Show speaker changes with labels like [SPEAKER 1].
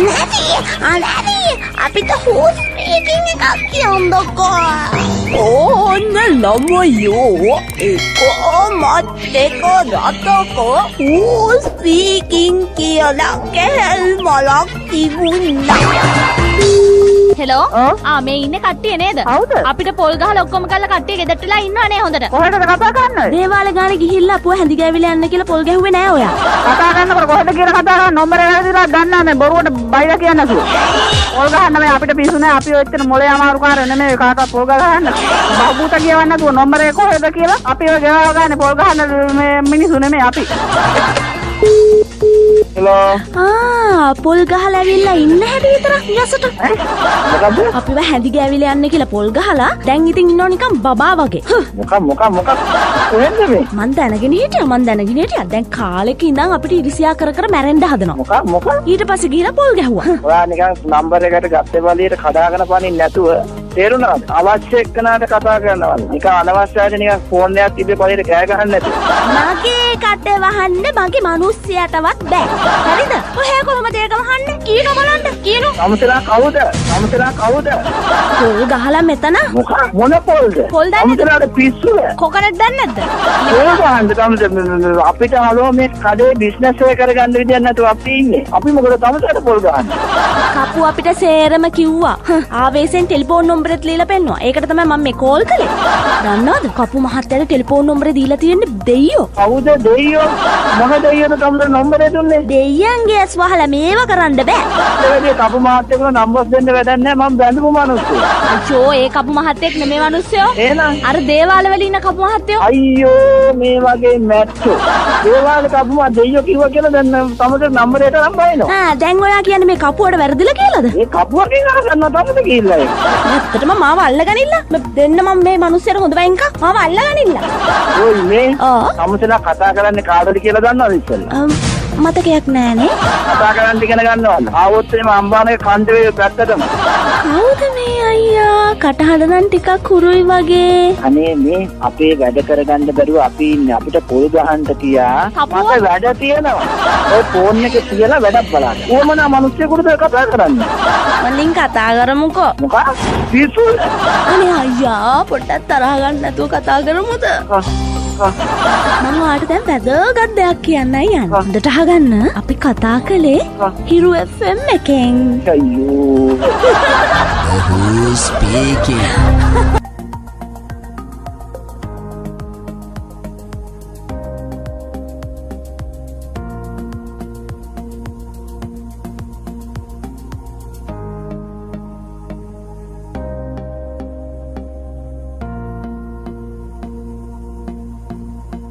[SPEAKER 1] අනැරි අනැරි අපිට හෝස්පීකින් එකක් කියන්නකෝ
[SPEAKER 2] ඕන්න ළමයෝ එකෝ මත් එක රතකෝ හූස්පීකින් කියලා කැහැල් මලක් තිබුන්නා
[SPEAKER 3] හෙලෝ. ආ මේ ඉන්න කට්ටිය නේද? අපිට පොල් ගහලා ඔක්කොම කරලා කට්ටිය ගෙදරට වෙලා ඉන්නවනේ හොඳට
[SPEAKER 4] කොහෙටද කතා කරන්නේ?
[SPEAKER 2] දේවාල ගාන ගිහිල්ලා අපුව හැඳි ගෑවිලා යන්න කියලා පොල් ගැහුවේ නෑ ඔයා
[SPEAKER 4] කතා කරනකොට කොහෙද කියලා කතා කරන්නේ? නම්බරේ වැරදිලා දන්නා මේ බොරුවට බයිලා කියන්න කිව්වා. පොල් ගහන්න මේ අපිට පිස්සු නෑ. අපි ඔච්චර මොලේ අමාරුකාරය නෙමෙයි කාටවත් පොල් ගහන්න. බබුට කියවන්න නැතුව නම්බරේ කොහෙද කියලා අපි ඔය ගෙවල් ගන්න පොල් ගහන්න මේ මිනිස්සු නෙමෙයි අපි.
[SPEAKER 5] හෙලෝ
[SPEAKER 2] ආ පොල් ගහලා ඇවිල්ලා ඉන්න හැටි විතරක්
[SPEAKER 5] මොකද්ද?
[SPEAKER 2] අපිව හැඳි ගෑවිලා යන්න කියලා පොල් ගහලා දැන් ඉතින් ඉන්නව නිකන් බබා වගේ.
[SPEAKER 5] මොකක් මොකක් මොකක්? කොහෙන්ද මේ?
[SPEAKER 2] මං දැනගෙන හිටියා මං දැනගෙන හිටියා. දැන් කාලෙක ඉඳන් අපිට ඉරිසියා කර කර මැරෙන්න හදනවා.
[SPEAKER 5] මොකක් මොකක්?
[SPEAKER 2] ඊට පස්සේ ගිහලා පොල් ගැහුවා.
[SPEAKER 5] ඔයා නිකන් නම්බර් එකට ගත්තේ බලියට කඩාගෙන පනින්න නැතුව තේරුණාද අවශ්‍ය එක්කනට කතා කරනවා නිකන් අනවශ්‍යයි නිකන් ෆෝන් එකක් තිබ්බේ බලියට කෑ ගහන්න නැතුව
[SPEAKER 2] මගේ කට වහන්න මගේ මිනිස්සයාටවත් බෑ. හරිද? ඔහේ කොහොමද ඒක වහන්නේ? කීනෝ බලන්න කීනෝ?
[SPEAKER 5] සමසලා කවුද? සමසලා කවුද?
[SPEAKER 2] පොල් ගහලා මෙතන.
[SPEAKER 5] මොකක්? මොන පොල්ද?
[SPEAKER 2] පොල් දන්නේද?
[SPEAKER 5] පිස්සුද
[SPEAKER 3] කොකනට් දන්නේ නැද්ද
[SPEAKER 5] ඒ ගහන්න තමයි අපිට හලෝ මේ කඩේ බිස්නස් එක කරගන්න විදියක් නැතුව අපි ඉන්නේ. අපි මොකද තමසට පොල් ගහන්නේ?
[SPEAKER 2] කපු අපිට සේරම කිව්වා. ආවේසෙන් ටෙලිෆෝන් නම්බරෙත් ලියලා පෙන්නවා. ඒකට තමයි මම මේ කෝල් කළේ. දන්නවද? කපු මහත්තයාට ටෙලිෆෝන් නම්බරේ දීලා තියෙන්නේ දෙයියෝ.
[SPEAKER 5] කවුද දෙයියෝ? මොන දෙයියෝද තමයි නම්බරේ දුන්නේ?
[SPEAKER 2] දෙයියන්ගේ ඇස් වහලා මේව කරන්න බෑ.
[SPEAKER 5] ඒකේ කපු මාත්‍යකුණ නම්බර් දෙන්න වැඩක් නැහැ මම බැඳපු මිනිස්සු
[SPEAKER 3] අයියෝ ඒ කපු මහත්තයෙක් නෙමෙයි මිනිස්සයෝ.
[SPEAKER 5] එහෙනම්?
[SPEAKER 3] අර දේවාල වල ඉන්න කපු මහත්තයෝ.
[SPEAKER 5] අයියෝ මේ වගේ මැට්ටෝ ඒවාල කපුමා දෙයියෝ කිව්වා කියලා දැන් තමයි නම්බරේට නම් බයිනවා.
[SPEAKER 2] ආ දැන් ඔයා කියන්නේ මේ කපුවට වැරදිලා කියලාද?
[SPEAKER 5] ඒ කපුවකින් අහගන්න තමයි කියලා ඒක
[SPEAKER 2] ඇත්තටම මාව අල්ලගනින්න? දෙන්න මම මේ මිනිස්සුන්ට හොඳ වයින්ක මාව අල්ලගනින්න.
[SPEAKER 5] ඔයි මේ. සමසලා කතා කරන්නේ කාටද කියලා දන්නවද
[SPEAKER 2] අම්, මතකයක් නෑනේ
[SPEAKER 5] කතා කරන්න ඉගෙන ගන්නවද? ආවොත් එimhe අම්බානගේ කන්දේ පැත්තටම.
[SPEAKER 2] කවුද මේ අයියා? කටහඬ නම් ටිකක් කුරුයි වගේ.
[SPEAKER 5] අනේ මේ අපේ වැඩ කරගන්න බැරුව අපි ඉන්නේ. අපිට පොල් ගහන්න තියා? මට වැඩ තියෙනවා. ඔය ෆෝන් එකේ තියලා වැඩක් බලන්න. ඕමනා මිනිස්සුෙකුට කතා කරන්න?
[SPEAKER 2] මලින් කතා කරමුකෝ.
[SPEAKER 5] මොකක්? පිස්සු
[SPEAKER 2] අනේ අයියා පොඩ්ඩක් තරහ ගන්න නැතුව කතා කරමුද මම වාට දැන් වැදගත් දෙයක් කියන්නයි යන්න. හොඳට අහගන්න. අපි කතා කළේ හිරු FM එකෙන්.
[SPEAKER 5] අයියෝ.
[SPEAKER 6] Who's speaking?